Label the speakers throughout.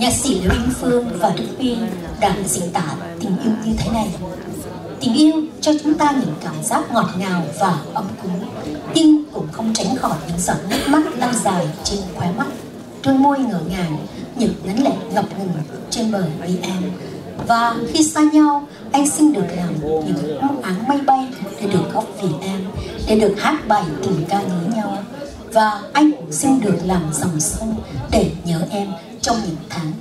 Speaker 1: nhạc sĩ Lưu Anh Phương và Đức Huy đã diễn tả tình yêu như thế này. Tình yêu cho chúng ta những cảm giác ngọt ngào và ấm cúng, nhưng cũng không tránh khỏi những giọt nước mắt lan dài trên khóe mắt, đôi môi ngỡ ngàng, những nén lệ ngập ngừng trên bờ vì em. Và khi xa nhau, anh xin được làm những mong áng mây bay để được góp vì em, để được hát bài tình ca nhớ nhau. Và anh cũng xin được làm dòng sông để nhớ em trong những tháng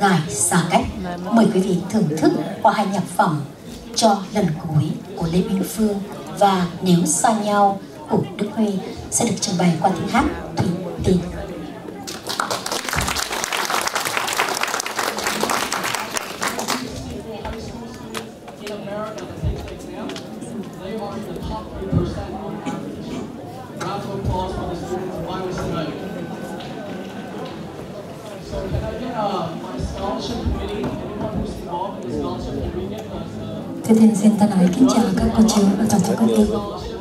Speaker 1: dài xa cách. Mời quý vị thưởng thức qua hai nhạc phẩm cho lần cuối của Lê Minh Phương và Nếu xa nhau của Đức Huy sẽ được trình bày qua tiếng hát Thủy Tiên.
Speaker 2: So can I get uh,
Speaker 3: my scholarship committee, anyone who's involved in the scholarship committee? Thế thì xin ta nói kính chào các cô chú và chào các cô chú.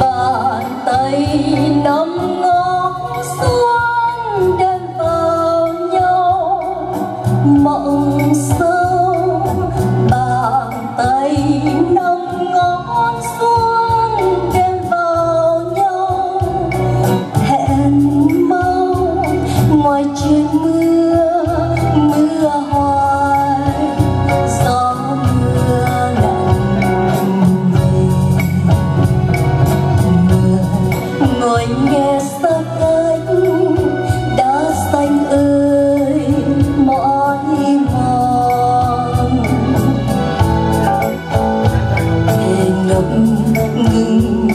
Speaker 3: Bàn tay nắm ngón ty. mưa vào nhau mộng sớm Anh nghe sắc anh đã xanh ơi mỏi mòn. Thề ngập ngừng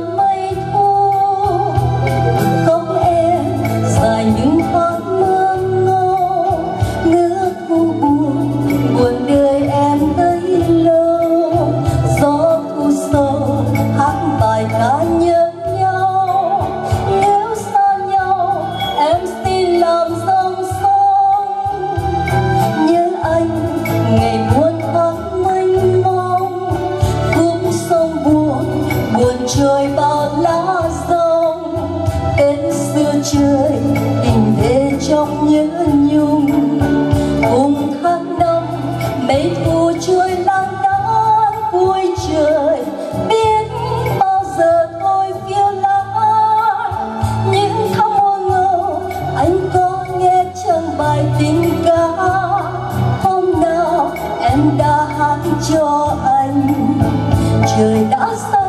Speaker 3: love. Em đã hát cho anh trời đã sáng.